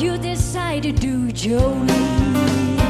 you decide to do, Jolene.